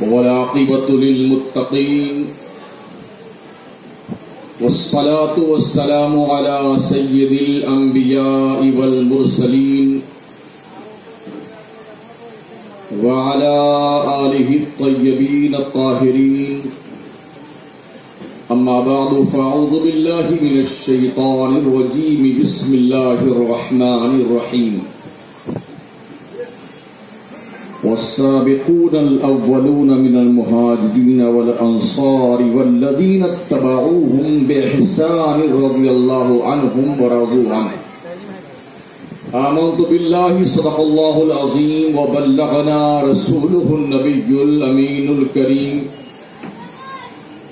والعاقبة للمتقين. والصلاة والسلام على سيد الأنبياء والمرسلين وعلى آله الطيبين الطاهرين. أما بعد، فأعوذ بالله من الشيطان الرجيم. بسم الله الرحمن الرحيم. والسابقون الأولون من المهاجرين والأنصار والذين اتبعوهم بإحسان رضي الله عنهم ورضوا عنه. آمنت بالله، صدق الله العظيم، وبلغنا رسوله النبي الأمين الكريم.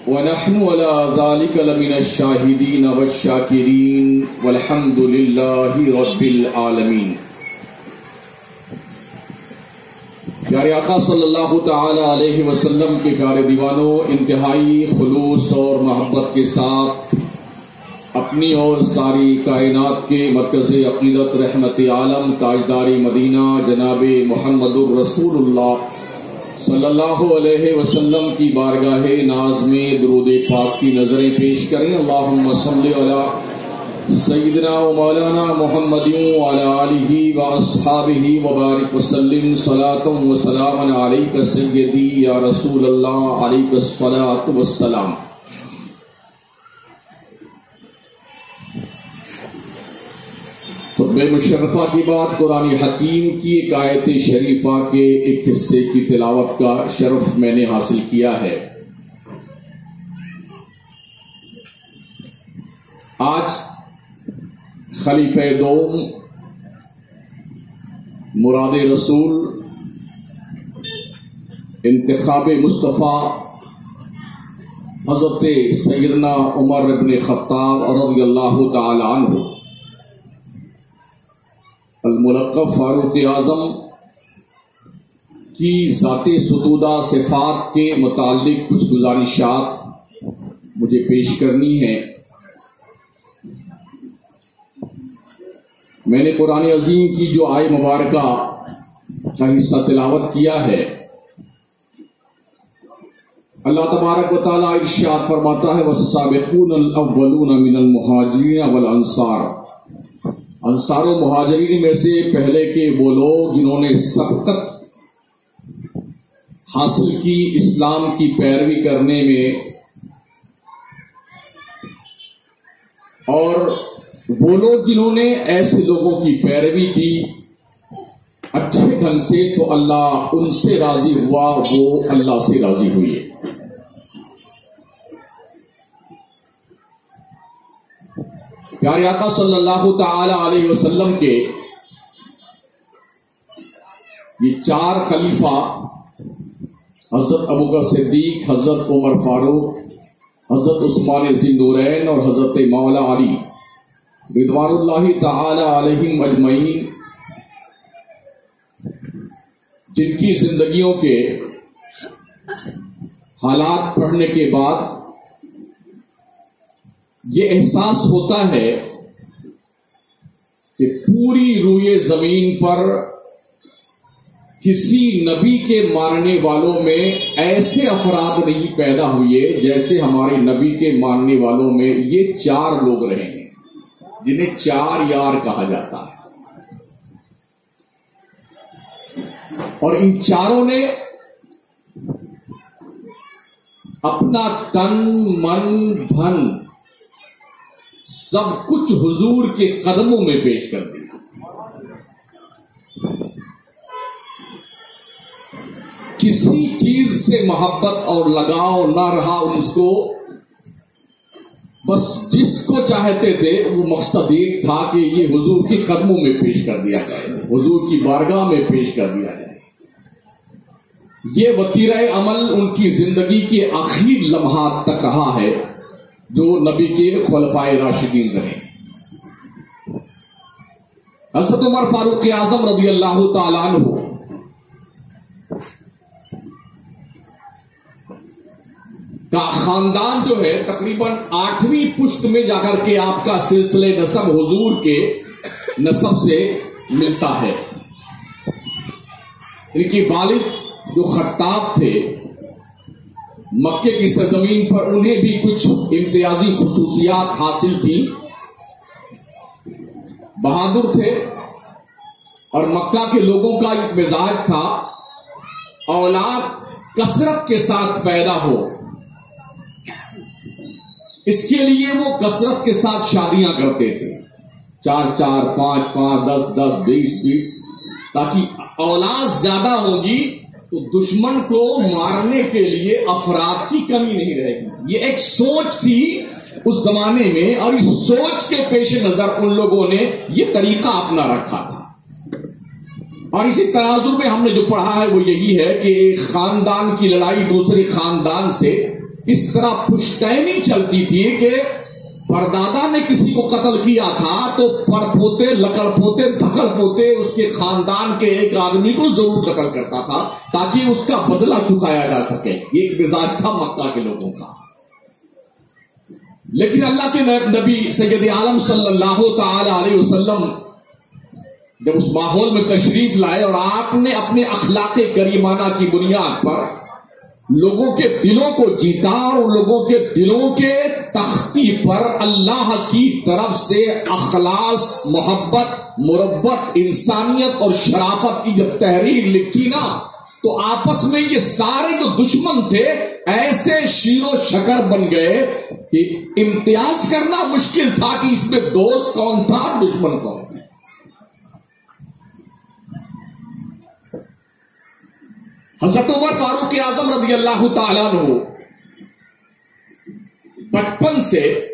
ونحن على ذلك لمن الشاهدين والشاكرين، والحمد لله رب العالمين. پیارے آقا صلی اللہ تعالی علیہ وسلم کے پیارے دیوانوں، انتہائی خلوص اور محبت کے ساتھ اپنی اور ساری کائنات کے مرکز عقیدت، رحمت عالم، تاجداری مدینہ جناب محمد الرسول اللہ صلی اللہ علیہ وسلم کی بارگاہ ناز میں درود پاک کی نظریں پیش کریں۔ اللہم صلی علی سیدنا و مولانا محمد وعلى آلہ و اصحابہ وبارک وسلم صلاة و سلام علیکہ سیدی یا رسول اللہ علیکہ الصلاة والسلام۔ تو بے مشرفہ کی بات قرآن حکیم کی ایک آیت شریفہ کے ایک حصے کی تلاوت کا شرف میں نے حاصل کیا ہے۔ آج خلیفہ دوم، مراد رسول، انتخاب مصطفیٰ، حضرت سیدنا عمر ابن خطاب رضی اللہ تعالی عنہ، الملقب فاروق اعظم کی ذات ستودہ صفات کے متعلق کچھ گزارشات مجھے پیش کرنی ہے۔ میں نے قرآن عظیم کی جو آئے مبارکہ کا حصہ تلاوت کیا ہے، اللہ تبارک و تعالیٰ ارشاد فرماتا ہے، والسابقون الاولون من المہاجرین والانصار انصار و مہاجرین میں سے پہلے کے وہ لوگ جنہوں نے سبقت حاصل کی اسلام کی پیروی کرنے میں اور وہ لوگ جنہوں نے ایسے لوگوں کی پیروی کی اچھے ڈھنگ سے تو اللہ ان سے راضی ہوا، وہ اللہ سے راضی ہوئی پیارے آقا صلی اللہ تعالی علیہ وسلم کے یہ چار خلیفہ، حضرت ابو کا صدیق، حضرت عمر فاروق، حضرت عثمان زندورین اور حضرت مولا علی ردوان اللہ تعالی علیہ اجمعین، جن کی زندگیوں کے حالات پڑھنے کے بعد یہ احساس ہوتا ہے کہ پوری روئے زمین پر کسی نبی کے ماننے والوں میں ایسے افراد نہیں پیدا ہوئے جیسے ہمارے نبی کے ماننے والوں میں یہ چار لوگ رہے جنہیں چار یار کہا جاتا ہے۔ اور ان چاروں نے اپنا تن، من، دھن سب کچھ حضور کے قدموں میں پیش کر دیا۔ کسی چیز سے محبت اور لگاؤ نہ رہا اس کو بس جس کو چاہتے تھے، وہ مقصد ایک تھا کہ یہ حضور کی قدموں میں پیش کر دیا جائے، حضور کی بارگاہ میں پیش کر دیا جائے۔ یہ وطیرہ عمل ان کی زندگی کے آخری لمحات تک رہا ہے، جو نبی کے خلفائے راشدین رہے۔ حضرت عمر فاروق اعظم رضی اللہ تعالیٰ عنہ کا خاندان جو ہے تقریباً آٹھویں پشت میں جا کر کے آپ کا سلسلے نصب حضور کے نصب سے ملتا ہے۔ ان کی والد جو خطاب تھے مکے کی سرزمین پر انہیں بھی کچھ امتیازی خصوصیات حاصل تھی بہادر تھے اور مکہ کے لوگوں کا ایک مزاج تھا۔ اولاد کثرت کے ساتھ پیدا ہو۔ اس کے لیے وہ کثرت کے ساتھ شادیاں کرتے تھے۔ چار چار، پانچ پانچ، دس دس، بیس بیس، تاکہ اولاد زیادہ ہوگی تو دشمن کو مارنے کے لیے افراد کی کمی نہیں رہے گی۔ یہ ایک سوچ تھی اس زمانے میں اور اس سوچ کے پیش نظر ان لوگوں نے یہ طریقہ اپنا رکھا تھا۔ اور اسی تناظر میں ہم نے جو پڑھا ہے وہ یہی ہے کہ ایک خاندان کی لڑائی دوسرے خاندان سے اس طرح پشتینی چلتی تھی کہ پردادا نے کسی کو قتل کیا تھا تو پڑ پوتے لکڑ پوتے، دھکڑ پوتے اس کے خاندان کے ایک آدمی کو ضرور قتل کرتا تھا تاکہ اس کا بدلہ چکایا جا سکے۔ یہ ایک مزاج تھا مکہ کے لوگوں کا۔ لیکن اللہ کے نبی سید عالم صلی اللہ تعالی علیہ وسلم جب اس ماحول میں تشریف لائے اور آپ نے اپنے اخلاق کریمانہ کی بنیاد پر لوگوں کے دلوں کو جیتا اور لوگوں کے دلوں کے تختی پر اللہ کی طرف سے اخلاص، محبت، مربت، انسانیت اور شرافت کی جب تحریر لکھی نا، تو آپس میں یہ سارے جو دشمن تھے ایسے شیر و شکر بن گئے کہ امتیاز کرنا مشکل تھا کہ اس میں دوست کون تھا دشمن کون حضرت عمر فاروق اعظم رضی اللہ تعالیٰ نے بچپن سے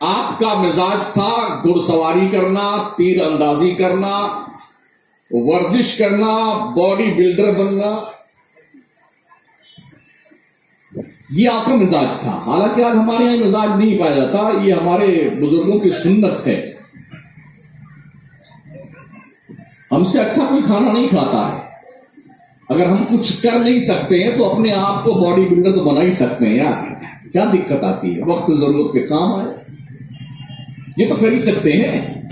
آپ کا مزاج تھا گھڑ سواری کرنا، تیر اندازی کرنا، ورزش کرنا، باڈی بلڈر بننا۔ یہ آپ کا مزاج تھا۔ حالانکہ آج ہمارے یہاں مزاج نہیں پایا جاتا، یہ ہمارے بزرگوں کی سنت ہے۔ ہم سے اچھا کوئی کھانا نہیں کھاتا ہے۔ اگر ہم کچھ کر نہیں سکتے ہیں تو اپنے آپ کو باڈی بلڈر تو بنا ہی سکتے ہیں یار۔ کیا دقت آتی ہے؟ وقت ضرورت پہ کام آئے۔ یہ تو کر ہی سکتے ہیں۔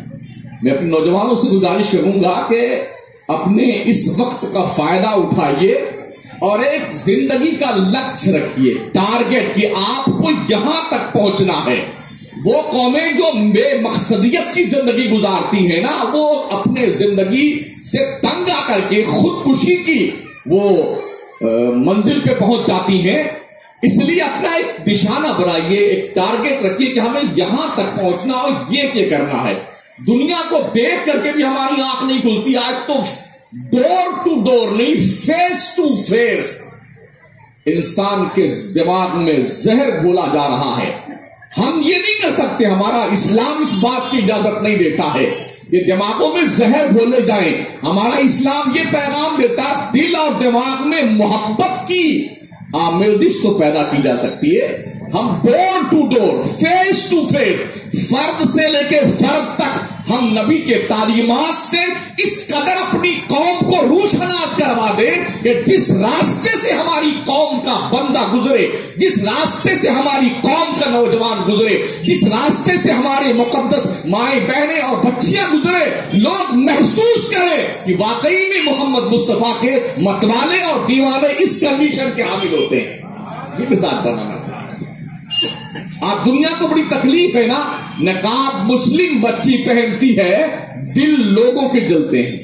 میں اپنے نوجوانوں سے گزارش کروں گا کہ اپنے اس وقت کا فائدہ اٹھائیے اور ایک زندگی کا لکچ رکھیے۔ ٹارگیٹ کہ آپ کو یہاں تک پہنچنا ہے۔ وہ قومیں جو بے مقصدیت کی زندگی گزارتی ہیں نا، وہ اپنے زندگی سے تنگ آ کر کے، خودکشی کی وہ منزل پہ پہنچ جاتی ہیں۔ اس لیے اپنا ایک نشانہ بنائیے، ایک ٹارگیٹ رکھیے کہ ہمیں یہاں تک پہنچنا اور یہ کیا کرنا ہے۔ دنیا کو دیکھ کر کے بھی ہماری آنکھ نہیں کھلتی، آج تو ڈور ٹو ڈور نہیں، فیس ٹو فیس انسان کے دماغ میں زہر گھولا جا رہا ہے۔ ہم یہ نہیں کر سکتے، ہمارا اسلام اس بات کی اجازت نہیں دیتا ہے۔ یہ دماغوں میں زہر بولے جائیں۔ ہمارا اسلام یہ پیغام دیتا دل اور دماغ میں محبت کی آمیزش تو پیدا کی جا سکتی ہے۔ ہم door to door face to face فرد سے لے کے فرد تک ہم نبی کے تعلیمات سے اس قدر اپنی قوم کو روشناس کروا دیں کہ جس راستے سے ہماری قوم کا بندہ گزرے، جس راستے سے ہماری قوم کا نوجوان گزرے، جس راستے سے ہمارے مقدس مائیں بہنیں اور بچیاں گزرے، لوگ محسوس کریں کہ واقعی میں محمد مصطفیٰ کے متوالے اور دیوانے اس کنڈیشن کے حامل ہوتے ہیں۔ یہ مثال بنانا۔ آج دنیا کو بڑی تکلیف ہے نا، نقاب مسلم بچی پہنتی ہے، دل لوگوں کے جلتے ہیں۔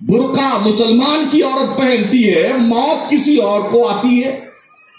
برقع مسلمان کی عورت پہنتی ہے، موت کسی اور کو آتی ہے۔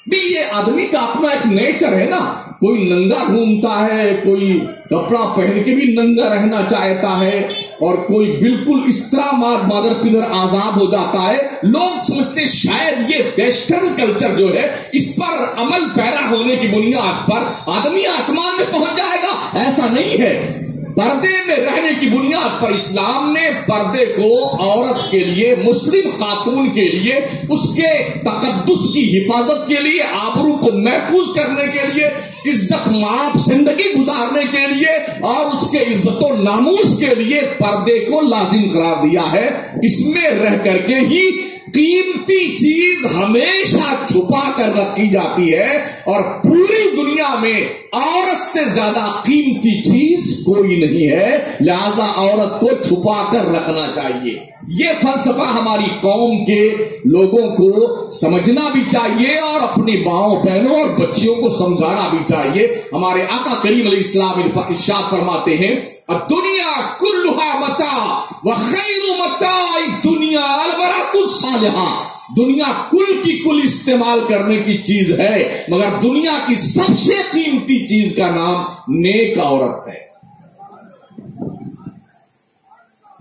بھی یہ آدمی کا اپنا ایک نیچر ہے نا۔ کوئی ننگا گھومتا ہے، کوئی کپڑا پہن کے بھی ننگا رہنا چاہتا ہے اور کوئی بالکل اس طرح مار مادر پدر آزاد ہو جاتا ہے۔ لوگ سمجھتے شاید یہ ویسٹرن کلچر جو ہے، اس پر عمل پیرا ہونے کی بنیاد پر آدمی آسمان میں پہنچ جائے گا۔ ایسا نہیں ہے۔ پردے میں رہنے کی بنیاد پر اسلام نے پردے کو عورت کے لیے، مسلم خاتون کے لیے، اس کے تقدس کی حفاظت کے لیے، آبرو کو محفوظ کرنے کے لیے عزت ماپ زندگی گزارنے کے لیے اور اس کے عزت و ناموس کے لیے پردے کو لازم قرار دیا ہے۔ اس میں رہ کر کے ہی قیمتی چیز ہمیشہ چھپا کر رکھی جاتی ہے اور پوری دنیا میں عورت سے زیادہ قیمتی چیز کوئی نہیں ہے۔ لہذا عورت کو چھپا کر رکھنا چاہیے۔ یہ فلسفہ ہماری قوم کے لوگوں کو سمجھنا بھی چاہیے اور اپنی ماؤں بہنوں اور بچیوں کو سمجھانا بھی چاہیے۔ ہمارے آقا کریم علیہ السلام ارشاد فرماتے ہیں دنیا کلوہا متا وخیر متاع دنیا البرات الصالحہ دنیا کل کی کل استعمال کرنے کی چیز ہے، مگر دنیا کی سب سے قیمتی چیز کا نام نیک عورت ہے۔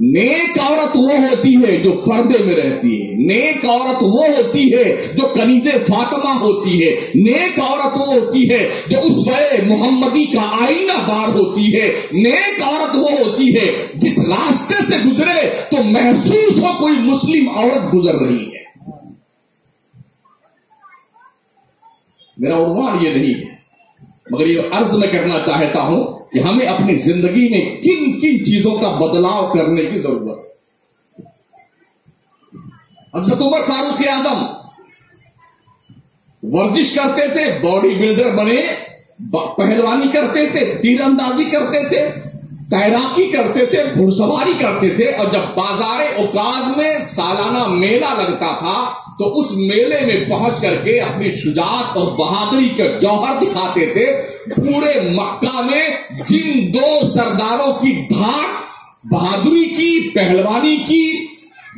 نیک عورت وہ ہوتی ہے جو پردے میں رہتی ہے۔ نیک عورت وہ ہوتی ہے جو کنیز فاطمہ ہوتی ہے۔ نیک عورت وہ ہوتی ہے جو اس وے محمدی کا آئینہ دار ہوتی ہے۔ نیک عورت وہ ہوتی ہے جس راستے سے گزرے تو محسوس ہو کوئی مسلم عورت گزر رہی ہے۔ میرا عنوان یہ نہیں ہے۔ مگر یہ عرض میں کرنا چاہتا ہوں کہ ہمیں اپنی زندگی میں کن کن چیزوں کا بدلاؤ کرنے کی ضرورت حضرت عمر فاروق اعظم ورزش کرتے تھے باڈی بلڈر بنے، پہلوانی کرتے تھے تیر اندازی کرتے تھے۔ تیراکی کرتے تھے گھڑ سواری کرتے تھے اور جب بازار اوکاز میں سالانہ میلہ لگتا تھا، تو اس میلے میں پہنچ کر کے اپنی شجاعت اور بہادری کے جوہر دکھاتے تھے۔ پورے مکہ میں جن دو سرداروں کی دھاک بہادری کی، پہلوانی کی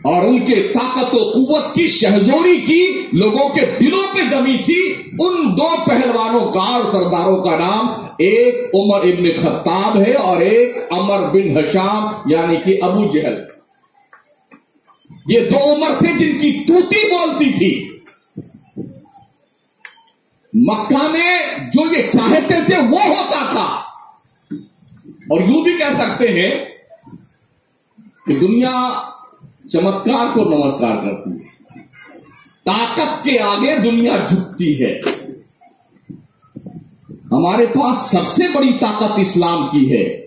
اور ان کے طاقت و قوت کی شہزوری کی لوگوں کے دلوں پہ جمی تھی، ان دو پہلوانوں کا اور سرداروں کا نام ایک عمر ابن خطاب ہے اور ایک امر بن حشام یعنی کہ ابو جہل۔ یہ دو عمر تھے جن کی توتی بولتی تھی۔ مکہ میں جو یہ چاہتے تھے وہ ہوتا تھا۔ اور یوں بھی کہہ سکتے ہیں کہ دنیا چمتکار کو نمسکار کرتی ہے۔ طاقت کے آگے دنیا جھکتی ہے۔ ہمارے پاس سب سے بڑی طاقت اسلام کی ہے۔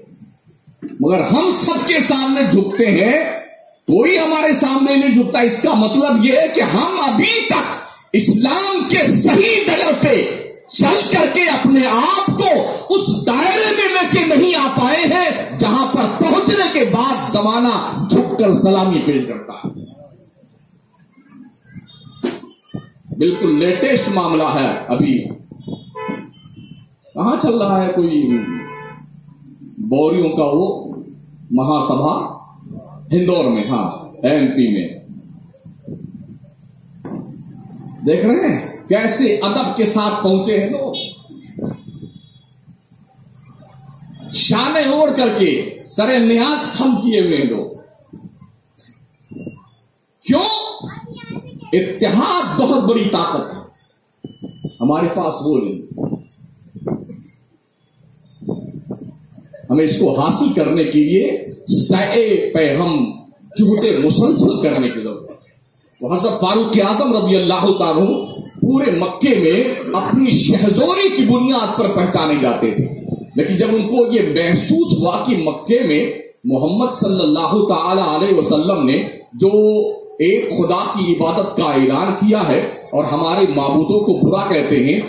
مگر ہم سب کے سامنے جھکتے ہیں، کوئی ہمارے سامنے نہیں جھکتا۔ اس کا مطلب یہ ہے کہ ہم ابھی تک اسلام کے صحیح ڈگر پہ چل کر کے اپنے آپ کو اس دائرے میں لے کے نہیں آ پائے ہیں، جہاں پر پہنچنے کے بعد زمانہ جھک کر سلامی پیش کرتا ہے۔ بالکل لیٹسٹ معاملہ ہے ابھی۔ کہاں چل رہا ہے کوئی بوریوں کا وہ مہا سبھا ہندور میں ہاں ایم پی میں۔ دیکھ رہے ہیں کیسے ادب کے ساتھ پہنچے ہیں لوگ۔ شانے اوڑ کر کے سر نیاز کھم کیے ہوئے ہیں لوگ۔ کیوں؟ اتحاد بہت بڑی طاقت ہے۔ ہمارے پاس وہ نہیں۔ ہمیں اس کو حاصل کرنے کے لیے سائے پہ ہم مسلسل کرنے کی ضرورت ہے۔ وہ حضرت فاروق اعظم رضی اللہ تعالیٰ پورے مکے میں اپنی شہزوری کی بنیاد پر پہچانے جاتے تھے۔ لیکن جب ان کو یہ محسوس ہوا کہ مکے میں محمد صلی اللہ تعالی علیہ وسلم نے جو ایک خدا کی عبادت کا اعلان کیا ہے اور ہمارے معبودوں کو برا کہتے ہیں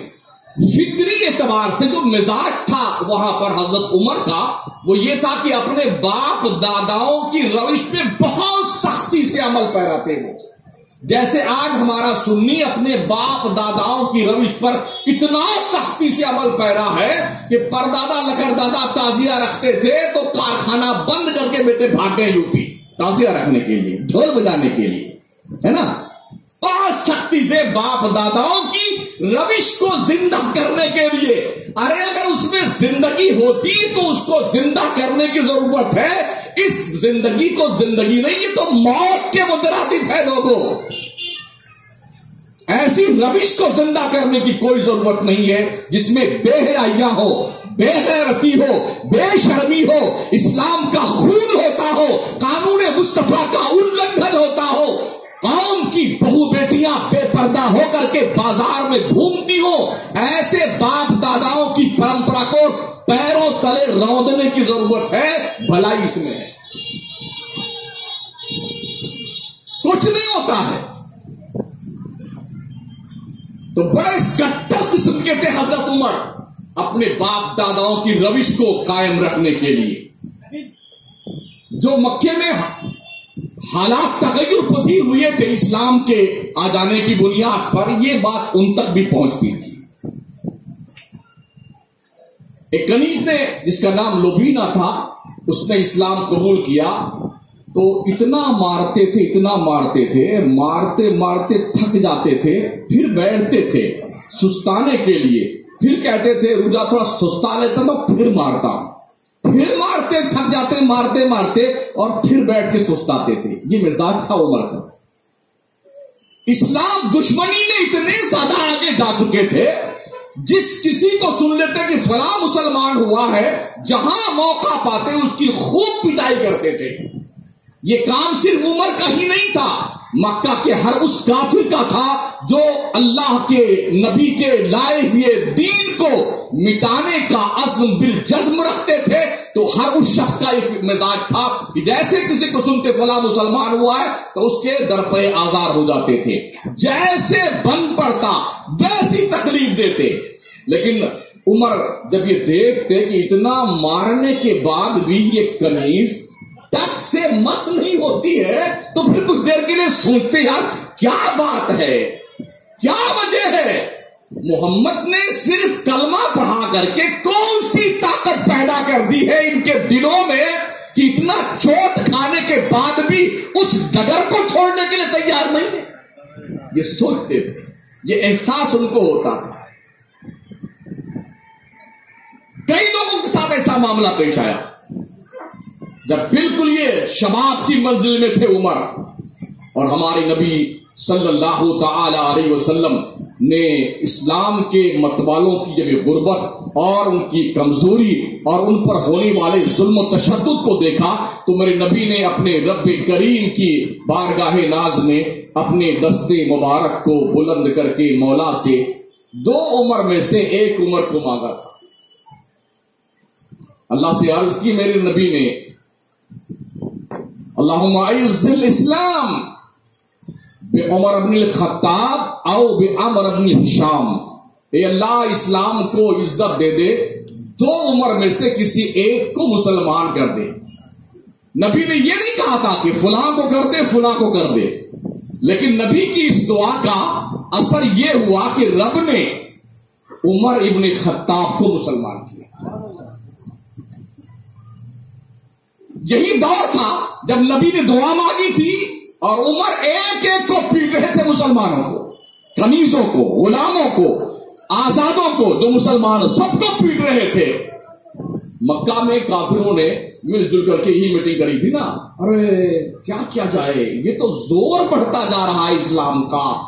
فکری اعتبار سے جو مزاج تھا وہاں پر حضرت عمر کا، وہ یہ تھا کہ اپنے باپ داداؤں کی روش پہ بہت سختی سے عمل پیراتے ہیں۔ جیسے آج ہمارا سنی اپنے باپ داداؤں کی روش پر اتنا سختی سے عمل پیرا ہے کہ پردادا، لکڑ دادا تازیہ رکھتے تھے تو کارخانہ بند کر کے بیٹے بھاگے یو پی تازیہ رکھنے کے لیے، ڈھول بجانے کے لیے، ہے نا؟ بہت سختی سے باپ داداؤں کی روش کو زندہ کرنے کے لیے۔ ارے، اگر اس میں زندگی ہوتی تو اس کو زندہ کرنے کی ضرورت ہے۔ اس زندگی کو زندگی نہیں، یہ تو موت کے مترادف ہے لوگوں۔ ایسی روش کو زندہ کرنے کی کوئی ضرورت نہیں ہے، جس میں بے حیاں ہو بے غیرتی ہو، بے شرمی ہو، اسلام کا خون ہوتا ہو، قانون مصطفیٰ کا النگن ہو کر کے بازار میں گھومتی ہو، ایسے باپ داداؤں کی پرمپرا کو پیروں تلے روندنے کی ضرورت ہے، بھلائی اس میں ہے۔ کچھ نہیں ہوتا ہے۔ تو بڑے کٹر قسم کے تھے حضرت عمر، اپنے باپ داداؤں کی روش کو قائم رکھنے کے لیے۔ جو مکے میں حالات تغیر پذیر ہوئے تھے اسلام کے آ جانے کی بنیاد پر، یہ بات ان تک بھی پہنچتی تھی۔ ایک کنیز نے، جس کا نام لوبینا تھا، اس نے اسلام قبول کیا۔ تو اتنا مارتے تھے، اتنا مارتے تھے، مارتے مارتے تھک جاتے تھے، پھر بیٹھتے تھے سستانے کے لیے۔ پھر کہتے تھے روجا تھوڑا سستا لیتا تو پھر مارتا پھر مارتے، تھک جاتے، مارتے مارتے اور پھر بیٹھ کے سستاتے تھے، یہ مزاج تھا عمر کا۔ اسلام دشمنی میں اتنے زیادہ آگے جا چکے تھے، جس کسی کو سن لیتے کہ فلاں مسلمان ہوا ہے، جہاں موقع پاتے، اس کی خوب پٹائی کرتے تھے۔ یہ کام صرف عمر کا ہی نہیں تھا، مکہ کے ہر اس کافر کا تھا جو اللہ کے نبی کے لائے ہوئے دین کو مٹانے کا عزم بل جزم رکھتے تھے۔ تو ہر اس شخص کا ایک مزاج تھا کہ جیسے کسی کو سنتے فلاں مسلمان ہوا ہے، تو اس کے درپے آزار ہو جاتے تھے۔ جیسے بند پڑتا، ویسی تکلیف دیتے۔ لیکن عمر جب یہ دیکھتے کہ اتنا مارنے کے بعد بھی یہ کنیز سے مس نہیں ہوتی ہے، تو پھر کچھ دیر کے لیے سوچتے یار، کیا بات ہے؟ کیا وجہ ہے؟ محمد نے صرف کلمہ پڑھا کر کے کون سی طاقت پیدا کر دی ہے ان کے دلوں میں کہ اتنا چوٹ کھانے کے بعد بھی اس ڈگر کو چھوڑنے کے لیے تیار نہیں ہے؟ یہ سوچتے تھے، یہ احساس ان کو ہوتا تھا۔ کئی لوگوں کے ساتھ ایسا معاملہ پیش آیا۔ جب بالکل یہ شباب کی منزل میں تھے عمر، اور ہمارے نبی صلی اللہ تعالی علیہ وسلم نے اسلام کے متوالوں کی جب غربت اور ان کی کمزوری اور ان پر ہونے والے ظلم و تشدد کو دیکھا، تو میرے نبی نے اپنے رب کریم کی بارگاہ ناز میں اپنے دستے مبارک کو بلند کر کے مولا سے دو عمر میں سے ایک عمر کو مانگا تھا۔ اللہ سے عرض کی میرے نبی نے اللہ عز الاسلام بے عمر ابن الخطاب او بے عمر ابن حشام اے اللہ، اسلام کو عزت دے دے۔ دو عمر میں سے کسی ایک کو مسلمان کر دے۔ نبی نے یہ نہیں کہا تھا کہ فلاں کو کر دے، فلاں کو کر دے۔ لیکن نبی کی اس دعا کا اثر یہ ہوا کہ رب نے عمر ابن خطاب کو مسلمان کیا۔ یہی دور تھا جب نبی نے دعا مانگی تھی اور عمر ایک ایک کو پیٹ رہے تھے مسلمانوں کو کنیزوں کو، غلاموں کو، آزادوں کو، جو مسلمان سب کو پیٹ رہے تھے۔ مکہ میں کافروں نے مل جل کر کے ہی میٹنگ کری تھی نا۔ ارے، کیا کیا جائے؟ یہ تو زور بڑھتا جا رہا ہے اسلام کا۔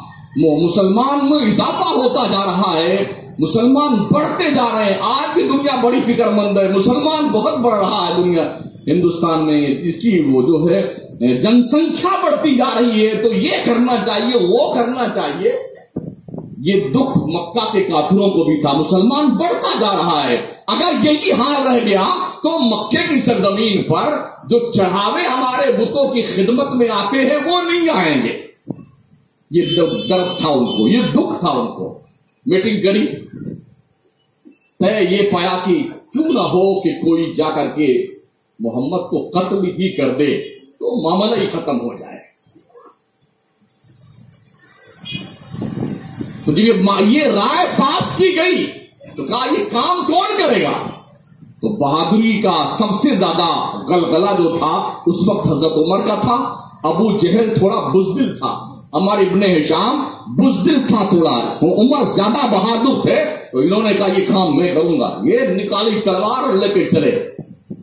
مسلمان میں اضافہ ہوتا جا رہا ہے۔ مسلمان بڑھتے جا رہے ہیں۔ آج بھی دنیا بڑی فکر مند ہے۔ مسلمان بہت بڑھ رہا ہے دنیا۔ ہندوستان میں اس کی وہ جو ہے، جن سنکھیا بڑھتی جا رہی ہے، تو یہ کرنا چاہیے، وہ کرنا چاہیے۔ یہ دکھ مکہ کے کافروں کو بھی تھا۔ مسلمان بڑھتا جا رہا ہے۔ اگر یہی حال رہ گیا، تو مکے کی سرزمین پر جو چڑھاوے ہمارے بتوں کی خدمت میں آتے ہیں، وہ نہیں آئیں گے۔ یہ درد تھا ان کو، یہ دکھ تھا ان کو۔ میٹنگ کری۔ طے یہ پایا کہ کیوں نہ ہو کہ کوئی جا کر کے محمد کو قتل ہی کر دے تو معاملہ ہی ختم ہو جائے۔ تو جب یہ رائے پاس کی گئی تو کہا یہ کام کون کرے گا؟ تو بہادری کا سب سے زیادہ گلگلا جو تھا، اس وقت حضرت عمر کا تھا، ابو جہل تھوڑا بزدل تھا۔ ہمارے ابن حشام بزدل تھا تھوڑا۔ عمر زیادہ بہادر تھے تو انہوں نے کہا یہ کام میں کروں گا۔ یہ نکالی تلوار اور لے کے چلے۔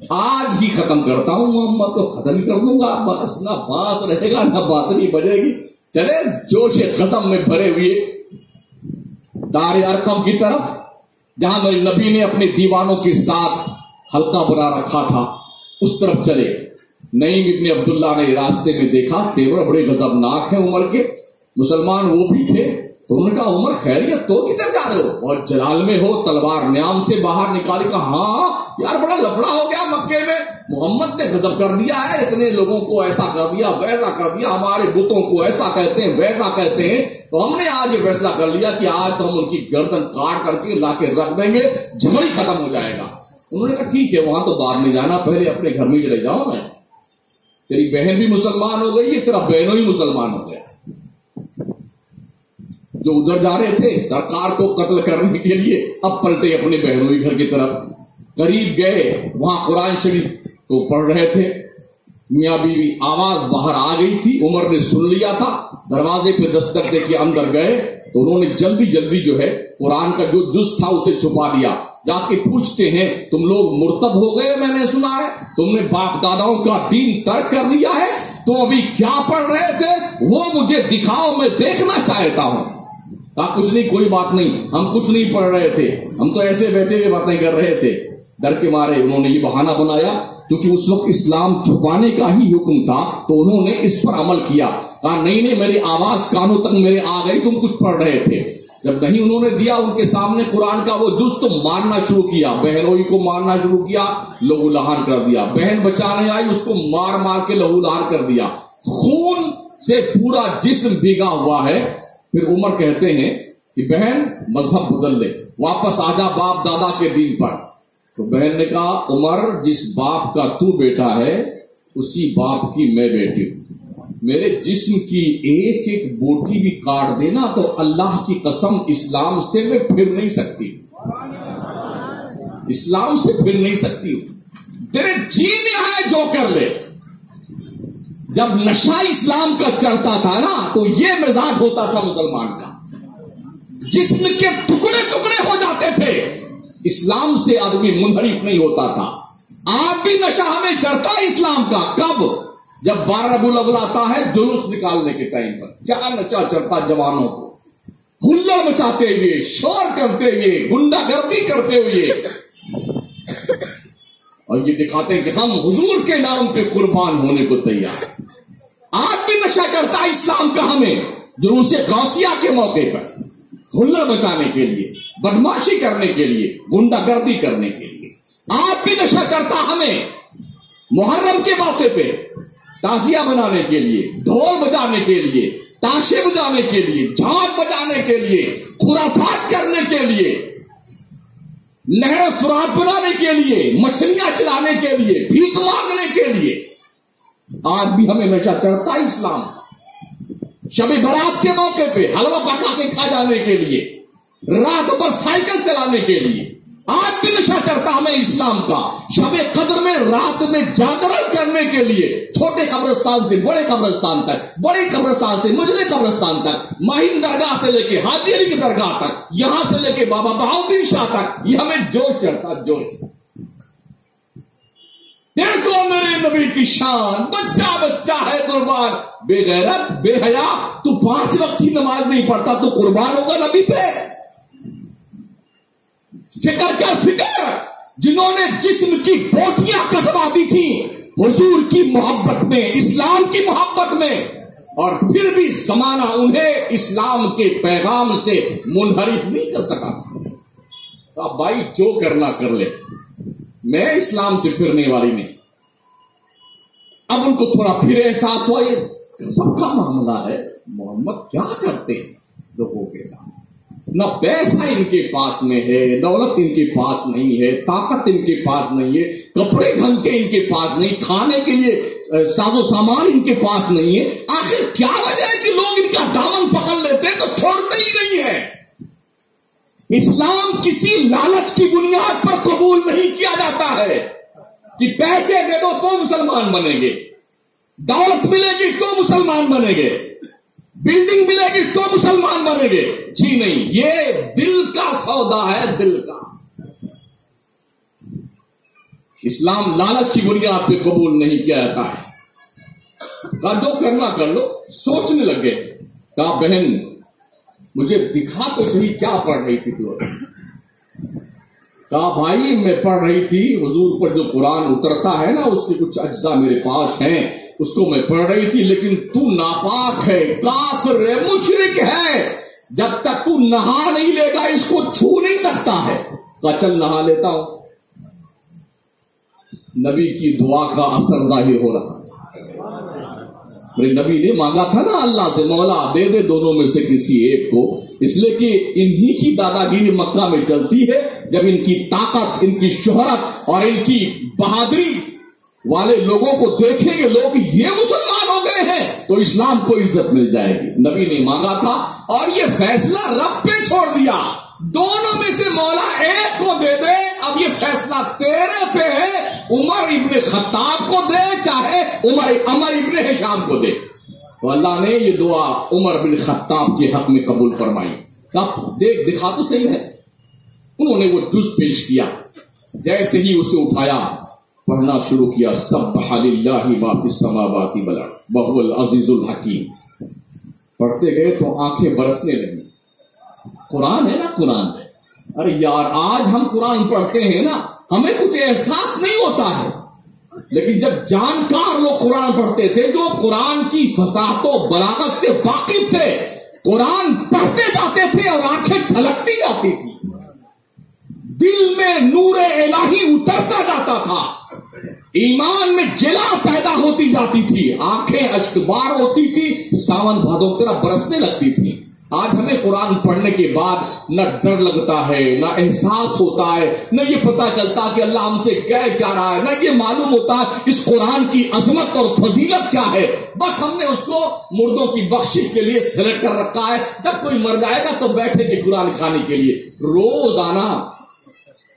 آج ہی ختم کرتا ہوں محمد تو ختم کر لوں گا۔ بس نہ باس رہے گا، نہ باسری بجے گی۔ چلے، جوش قسم میں بھرے ہوئے۔ دار ارکم کی طرف، جہاں میرے نبی نے اپنے دیوانوں کے ساتھ ہلکا بنا رکھا تھا، اس طرف چلے۔ نئی ابن عبداللہ نے راستے میں دیکھا، تیور بڑے غضبناک ہیں عمر کے۔ مسلمان وہ بھی تھے۔ تو انہوں نے کہا، عمر خیریت تو کدھر جا رہے ہو؟ اور جلال میں ہو، تلوار نیام سے باہر نکالی۔ کہا ہاں یار، بڑا لفڑا ہو گیا مکے میں۔ محمد نے غضب کر دیا ہے، اتنے لوگوں کو ایسا کر دیا، ویسا کر دیا، ہمارے بتوں کو ایسا کہتے ہیں، ویسا کہتے ہیں۔ تو ہم نے آج یہ فیصلہ کر لیا کہ آج تو ہم ان کی گردن کاٹ کر کے لا کے رکھ دیں گے جھگڑی ختم ہو جائے گا۔ انہوں نے کہا، ٹھیک ہے، وہاں تو بعد میں جانا، پہلے اپنے گھر میں چلے جاؤ نا۔ تیری بہن بھی مسلمان ہو گئی تیرا بہنوں بھی مسلمان ہو گیا۔ جو ادھر جا رہے تھے، سرکار کو قتل کرنے کے لیے اب پلٹے اپنے بہنوں کے گھر کی طرف۔ قریب گئے، وہاں قرآن شریف کو پڑھ رہے تھے۔ میاں بیوی آواز باہر آ گئی تھی، عمر نے سن لیا تھا۔ دروازے پہ دستک دے کے اندر گئے تو انہوں نے جلدی جلدی جو ہے، قرآن کا جو جز تھا اسے چھپا دیا۔ جا کے پوچھتے ہیں، تم لوگ مرتب ہو گئے، میں نے سنا ہے۔ تم نے باپ داداؤں کا دین ترک کر دیا ہے۔ تم ابھی کیا پڑھ رہے تھے؟ وہ مجھے دکھاؤ، میں دیکھنا چاہتا ہوں۔ کہا، کچھ نہیں، کوئی بات نہیں۔ ہم کچھ نہیں پڑھ رہے تھے۔ ہم تو ایسے بیٹھے ہوئے باتیں کر رہے تھے۔ ڈر کے مارے، انہوں نے یہ بہانہ بنایا کیونکہ اس وقت اسلام چھپانے کا ہی حکم تھا، تو انہوں نے اس پر عمل کیا۔ کہا، نہیں نہیں، میری آواز کانوں تک میرے آ گئی، تم کچھ پڑھ رہے تھے۔ جب نہیں انہوں نے دیا ان کے سامنے قرآن کا، وہ جز تو مارنا شروع کیا بہنوئی کو مارنا شروع کیا، لہو لہان کر دیا۔ بہن بچانے آئی، اس کو مار مار کے لہو لہان کر دیا۔ خون سے پورا جسم بھیگا ہوا ہے۔ پھر عمر کہتے ہیں کہ، بہن، مذہب بدل لے، واپس آ جا باپ دادا کے دین پر۔ تو بہن نے کہا، عمر، جس باپ کا تو بیٹا ہے، اسی باپ کی میں بیٹی ہوں۔ میرے جسم کی ایک ایک بوٹی بھی کاٹ دینا تو اللہ کی قسم اسلام سے میں پھر نہیں سکتی۔ اسلام سے پھر نہیں سکتی۔ تیرے جی میں آئے جو کر لے۔ جب نشہ اسلام کا چڑھتا تھا نا، تو یہ مزاج ہوتا تھا مسلمان کا۔ جسم کے ٹکڑے ٹکڑے ہو جاتے تھے۔ اسلام سے آدمی منحرف نہیں ہوتا تھا۔ آپ بھی نشہ ہمیں چڑھتا ہے اسلام کا۔ کب؟ جب بارہ الاول آتا ہے جلوس نکالنے کے ٹائم پر۔ کیا نشہ چڑھتا جوانوں کو۔ ہلا مچاتے ہوئے، شور کرتے ہوئے گنڈا گردی کرتے ہوئے۔ اور یہ دکھاتے ہیں کہ ہم حضور کے نام پہ قربان ہونے کو تیار آج بھی نشہ کرتا ہے اسلام کا ہمیں۔ جو اسے غوثیہ کے موقع پر۔ ہلا بچانے کے لیے، بدماشی کرنے کے لیے گنڈا گردی کرنے کے لیے۔ آپ بھی نشہ کرتا ہمیں۔ محرم کے موقع پہ تازیہ بنانے کے لیے، ڈھول بجانے کے لیے تاشے بجانے کے لیے جھانک بجانے کے لیے، خرافات کرنے کے لیے نہر فرات بنانے کے لیے، مچھلیاں چلانے کے لیے، بھیک مانگنے کے لیے۔ آج بھی ہمیں نشہ چڑھتا ہے اسلام۔ شب برات کے موقع پہ حلوہ پکا کے کھا جانے کے لیے، رات پر سائیکل چلانے کے لیے، آج بھی نشہ چڑھتا ہمیں اسلام کا۔ شب قدر میں رات میں جاگرن کرنے کے لیے چھوٹے قبرستان سے بڑے قبرستان تک، بڑے قبرستان سے مجھے قبرستان تک، ماہین درگاہ سے لے کے حاجی علی کی درگاہ تک، یہاں سے لے کے بابا بہاؤدین شاہ تک، یہ ہمیں جوش چڑھتا، جوش۔ دیکھو میرے نبی کی شان، بچہ بچہ ہے قربان۔ بے غیرت، بے حیا، تو پانچ وقت کی نماز نہیں پڑھتا، تو قربان ہوگا نبی پہ۔ فکر کر، فکر۔ جنہوں نے جسم کی بوٹیاں کٹوا دی تھی حضور کی محبت میں، اسلام کی محبت میں۔ اور پھر بھی زمانہ انہیں اسلام کے پیغام سے منحرف نہیں کر سکا۔ تھا بھائی، جو کرنا کر لے۔ میں اسلام سے پھرنے والی نہیں۔ اب ان کو تھوڑا پھر احساس ہوا، یہ سب کا معاملہ ہے، محمد کیا کرتے ہیں لوگوں کے ساتھ نہ پیسہ ان کے پاس میں ہے، دولت ان کے پاس نہیں ہے، طاقت ان کے پاس نہیں ہے، کپڑے ڈھنگ کے ان کے پاس نہیں، کھانے کے لیے ساز و سامان ان کے پاس نہیں ہے۔ آخر کیا وجہ ہے کہ لوگ ان کا دامن پکڑ لیتے ہیں تو چھوڑتے ہی نہیں ہے اسلام کسی لالچ کی بنیاد پر قبول نہیں کیا جاتا ہے کہ پیسے دے دو تو مسلمان بنیں گے، دولت ملے گی تو مسلمان بنیں گے بلڈنگ ملے گی تو مسلمان بنیں گے۔ جی نہیں، یہ دل کا سودا ہے، دل کا۔ اسلام لالچ کی بنیاد پہ قبول نہیں کیا جاتا ہے۔ کہا جو کرنا کر لو، سوچنے لگے۔ کہا بہن مجھے دکھا تو صحیح کیا پڑھ رہی تھی تو۔ کہا، بھائی، میں پڑھ رہی تھی، حضور پر جو قرآن اترتا ہے نا، اس کے کچھ اجزاء میرے پاس ہیں، اس کو میں پڑھ رہی تھی، لیکن تو ناپاک ہے، کافر ہے مشرق ہے۔ جب تک تو نہا نہیں لے گا، اس کو چھو نہیں سکتا ہے۔ کہا، چل نہا لیتا ہوں۔ نبی کی دعا کا اثر ظاہر ہو رہا۔ میرے نبی نے مانگا تھا نا اللہ سے، مولا دے دے دونوں میں سے کسی ایک کو۔ اس لیے کہ انہی کی دادا گیری مکہ میں چلتی ہے، جب ان کی طاقت، ان کی شہرت اور ان کی بہادری والے لوگوں کو دیکھیں گے، لوگ یہ مسلمان ہو گئے ہیں، تو اسلام کو عزت مل جائے گی۔ نبی نے مانگا تھا اور یہ فیصلہ رب پہ چھوڑ دیا۔ دونوں میں سے مولا ایک کو دے دے۔ اب یہ فیصلہ تیرے پہ ہے۔ عمر ابن خطاب کو دے، چاہے عمر عمر ابن شام کو دے۔ تو اللہ نے یہ دعا عمر بن خطاب کے حق میں قبول فرمائی۔ کب؟ دیکھ، دکھا تو صحیح ہے۔ انہوں نے وہ جز پیش کیا۔ جیسے ہی اسے اٹھایا، پڑھنا شروع کیا سب اللہ باتی سما باتی بلا بہو العزیز الحکیم۔ پڑھتے گئے تو آنکھیں برسنے لگی قرآن ہے نا قرآن ہے ارے یار، آج ہم قرآن پڑھتے ہیں نا، ہمیں کچھ احساس نہیں ہوتا ہے۔ لیکن جب جانکار لوگ قرآن پڑھتے تھے، جو قرآن کی فساحت و بلاغت سے واقف تھے، قرآن پڑھتے جاتے تھے اور آنکھیں چھلکتی جاتی تھی۔ دل میں نور الہی اترتا جاتا تھا۔ ایمان میں جلا پیدا ہوتی جاتی تھی۔ آنکھیں اشکبار ہوتی تھی، ساون بھادوں طرح برسنے لگتی تھی۔ آج ہمیں قرآن پڑھنے کے بعد نہ ڈر لگتا ہے، نہ احساس ہوتا ہے، نہ یہ پتا چلتا کہ اللہ ہم سے کہہ کیا رہا ہے، نہ یہ معلوم ہوتا ہے اس قرآن کی عظمت اور فضیلت کیا ہے۔ بس ہم نے اس کو مردوں کی بخشش کے لیے سلیکٹ کر رکھا ہے۔ جب کوئی مر جائے گا تو بیٹھے گے قرآن کھانے کے لیے۔ روز آنا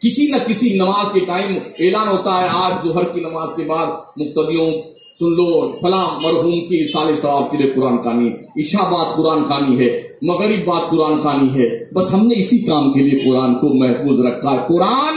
کسی نہ کسی نماز کے ٹائم اعلان ہوتا ہے، آج ظہر کی نماز کے بعد مقتدیوں سن لو، فلاں مرحوم کی سال ثواب کے لیے قرآن کہانی عشا بات قرآن کہانی ہے، مغرب بات قرآن کہانی ہے۔ بس ہم نے اسی کام کے لیے قرآن کو محفوظ رکھا ہے۔ قرآن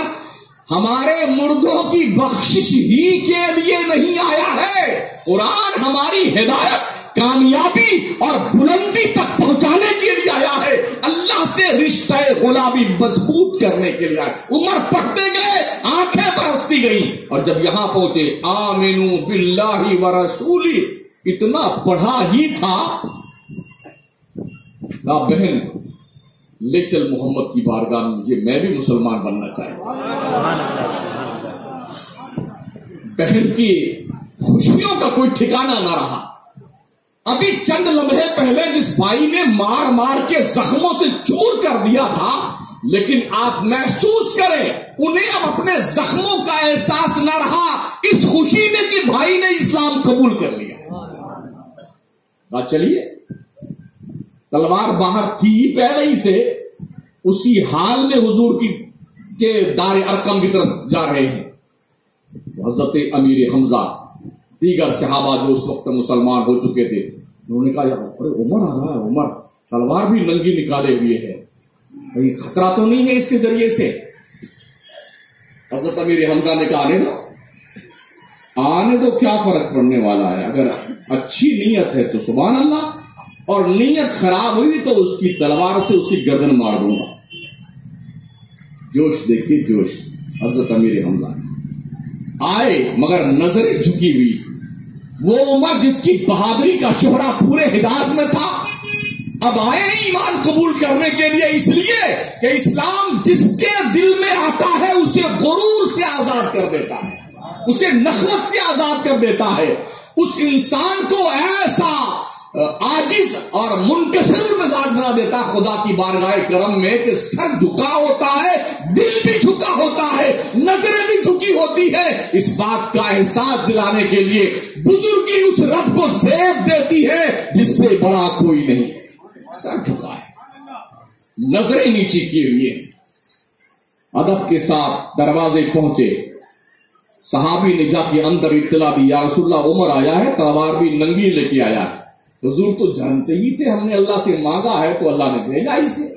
ہمارے مردوں کی بخشش ہی کے لیے نہیں آیا ہے۔ قرآن ہماری ہدایت، کامیابی اور بلندی تک پہنچانے کے لیے آیا ہے۔ اللہ سے رشتہ غلابی مضبوط کرنے کے لیے آیا عمر پڑھتے گئے، آنکھیں برستی گئی اور جب یہاں پہنچے، آمینو باللہ و رسولی، اتنا پڑھا ہی تھا۔ بہن، لے چل محمد کی بارگاہ میں، یہ میں بھی مسلمان بننا چاہتا بہن کی خوشیوں کا کوئی ٹھکانہ نہ رہا۔ ابھی چند لمحے پہلے جس بھائی نے مار مار کے زخموں سے چور کر دیا تھا لیکن آپ محسوس کریں، انہیں اب اپنے زخموں کا احساس نہ رہا، اس خوشی میں کہ بھائی نے اسلام قبول کر لیا۔ چلیے، تلوار باہر تھی پہلے ہی سے، اسی حال میں حضور کی کے دار ارکم کی طرف جا رہے ہیں۔ حضرت امیر حمزہ، دیگر صحابہ جو اس وقت مسلمان ہو چکے تھے، انہوں نے کہا ارے عمر آ رہا ہے، عمر۔ تلوار بھی ننگی نکالے ہوئے ہے کہیں خطرہ تو نہیں ہے اس کے ذریعے سے۔ حضرت امیر حمزہ نے کہا، آنے دو۔ آنے دو، کیا فرق پڑنے والا ہے؟ اگر اچھی نیت ہے تو سبحان اللہ، اور نیت خراب ہوئی تو اس کی تلوار سے اس کی گردن مار دوں گا۔ جوش دیکھیے، جوش۔ حضرت امیر حمزہ۔ آئے، مگر نظریں جھکی ہوئی۔ تھی وہ عمر جس کی بہادری کا شہرا پورے حجاز میں تھا اب آئے ایمان قبول کرنے کے لیے اس لیے کہ اسلام جس کے دل میں آتا ہے اسے غرور سے آزاد کر دیتا ہے، اسے نخوت سے آزاد کر دیتا ہے۔ اس انسان کو ایسا آجز اور منکسر مزاج بنا دیتا خدا کی بارگاہ کرم میں کہ سر جھکا ہوتا ہے، دل بھی جھکا ہوتا ہے، نظریں بھی جھکی ہوتی ہے اس بات کا احساس دلانے کے لیے بزرگی اس رب کو زیب دیتی ہے، جس سے بڑا کوئی نہیں۔ سر جھکا ہے۔ نظریں نیچی کی ہوئی ہیں۔ ادب کے ساتھ دروازے پہنچے۔ صحابی نے جا کے اندر اطلاع دی، یا رسول اللہ عمر آیا ہے، تلوار بھی ننگی لے کے آیا ہے۔ حضور تو جانتے ہی تھے، ہم نے اللہ سے مانگا ہے تو اللہ نے بھیجا اسے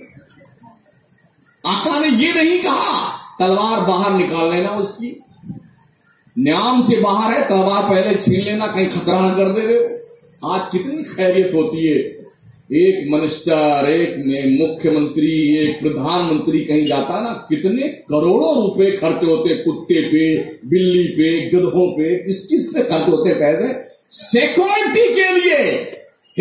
آقا نے یہ نہیں کہا، تلوار باہر نکال لینا اس کی۔ نیام سے باہر ہے، تلوار پہلے چھین لینا، کہیں خطرہ نہ کر دے آج کتنی خیریت ہوتی ہے۔ ایک منسٹر ایک مکھ منتری، ایک پردھان منتری کہیں جاتا نا، کتنے کروڑوں روپے خرچ ہوتے، کتے پہ، بلی پہ، گدھوں پہ، کس کس پہ خرچ ہوتے پیسے؟ سیکورٹی کے لیے،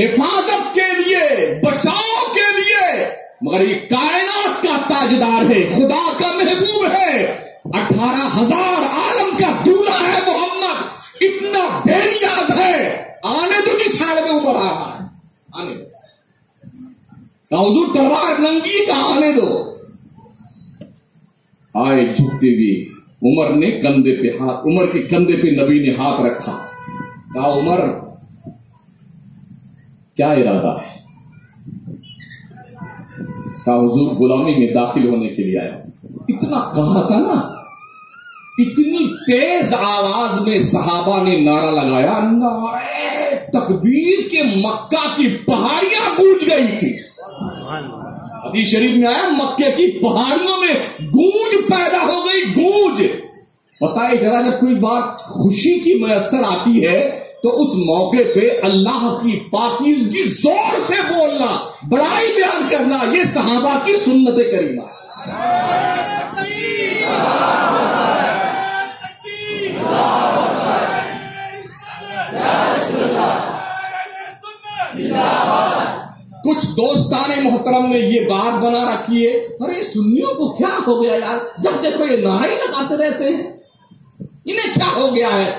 حفاظت کے لیے، بچاؤ کے لیے۔ مگر یہ کائنات کا تاجدار ہے، خدا کا محبوب ہے۔ اٹھارہ ہزار عالم کا دولہ ہے محمد، اتنا بے نیاز ہے۔ آنے تو نہیں سال میں اوپر آ رہا ہے حضور تلوار ننگی کا آنے دو۔ آئے جھکتے ہوئے عمر نے کندھے پہ ہاتھ، عمر کے کندھے پہ نبی نے ہاتھ رکھا۔ کہا، عمر، کیا ارادہ ہے؟ کہا، حضور غلامی میں داخل ہونے کے لیے آیا۔ اتنا کہا تھا نا۔ اتنی تیز آواز میں صحابہ نے نعرہ لگایا۔ نعرے تکبیر کے مکہ کی پہاڑیاں گونج گئی تھی۔ حدیث شریف میں آیا مکے کی پہاڑیوں میں گونج پیدا ہو گئی گونج۔ پتا ہے جگہ جب کوئی بات خوشی کی میسر آتی ہے تو اس موقع پہ اللہ کی پاکیزگی زور سے بولنا بڑائی بیان کرنا یہ صحابہ کی سنت کریمہ۔ کچھ دوستان محترم نے یہ بات بنا رکھی ہے۔ ارے، سنیوں کو کیا ہو گیا یار؟ جب دیکھو، یہ نعرہ ہی لگاتے رہتے ہیں۔ انہیں کیا ہو گیا ہے؟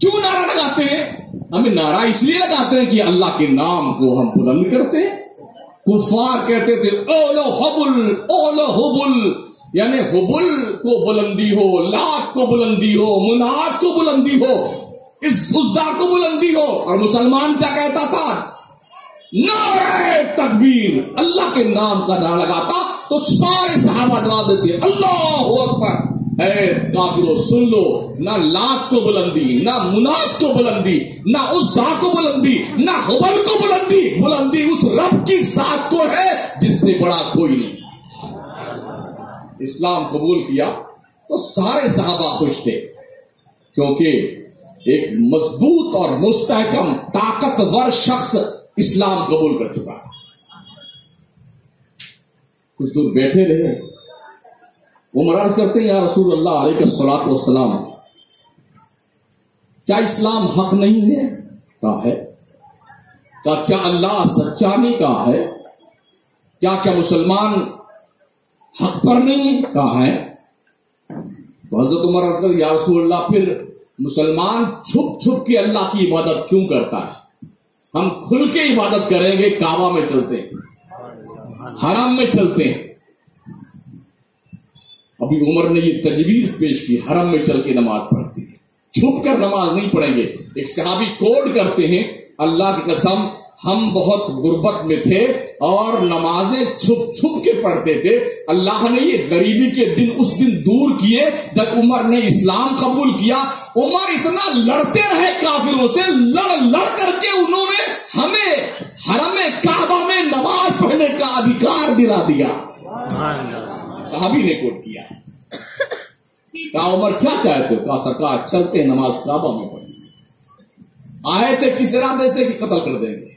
کیوں نعرہ لگاتے ہیں؟ ہمیں نعرہ اس لیے لگاتے ہیں کہ اللہ کے نام کو ہم بلند کرتے ہیں۔ کفار کہتے تھے، اولو حبل اولو حبل یعنی حبل کو بلندی ہو، لات کو بلندی ہو، منات کو بلندی ہو، اس عزا کو بلندی ہو۔ اور مسلمان کیا کہتا تھا؟ نعرہ تکبیر۔ اللہ کے نام کا نعرہ لگاتا، تو سارے صحابہ جواب دیتے، اللہ اکبر۔ اے کافرو، سن لو، نہ لات کو بلندی، نہ منات کو بلندی، نہ اس ذات کو بلندی، نہ حبل کو بلندی بلندی اس رب کی ذات کو ہے جس سے بڑا کوئی نہیں۔ اسلام قبول کیا، تو سارے صحابہ خوش تھے، کیونکہ ایک مضبوط اور مستحکم طاقتور شخص اسلام قبول کر چکا۔ تھا کچھ دور بیٹھے رہے۔ وہ مراض کرتے ہیں، یا رسول اللہ علیہ سلاط وسلام کیا اسلام حق نہیں ہے؟ کہا ہے۔ کیا اللہ سچا نہیں کہا ہے؟ کیا کیا مسلمان حق پر نہیں؟ کہا ہے۔ تو حضرت عمر حضرت یا رسول اللہ، پھر مسلمان چھپ چھپ کے اللہ کی عبادت کیوں کرتا ہے؟ ہم کھل کے عبادت کریں گے، کعبہ میں چلتے ہیں، حرم میں چلتے ہیں۔ ابھی عمر نے یہ تجویز پیش کی، حرم میں چل کے نماز پڑھتی ہے چھپ کر نماز نہیں پڑھیں گے۔ ایک صحابی کوڈ کرتے ہیں، اللہ کی قسم ہم بہت غربت میں تھے اور نمازیں چھپ چھپ کے پڑھتے تھے۔ اللہ نے یہ غریبی کے دن اس دن دور کیے۔ جب عمر نے اسلام قبول کیا، عمر اتنا لڑتے رہے کافروں سے، لڑ لڑ کر کے انہوں نے ہمیں حرم کعبہ میں نماز پڑھنے کا ادھیکار دلا دیا۔ صحابی نے کوٹ کیا۔ کہا، عمر، کیا چاہتے ہو؟ کہا، سرکار، چلتے نماز کعبہ میں پڑھیں آئے تھے کس ارادے سے کہ قتل کر دیں گے؟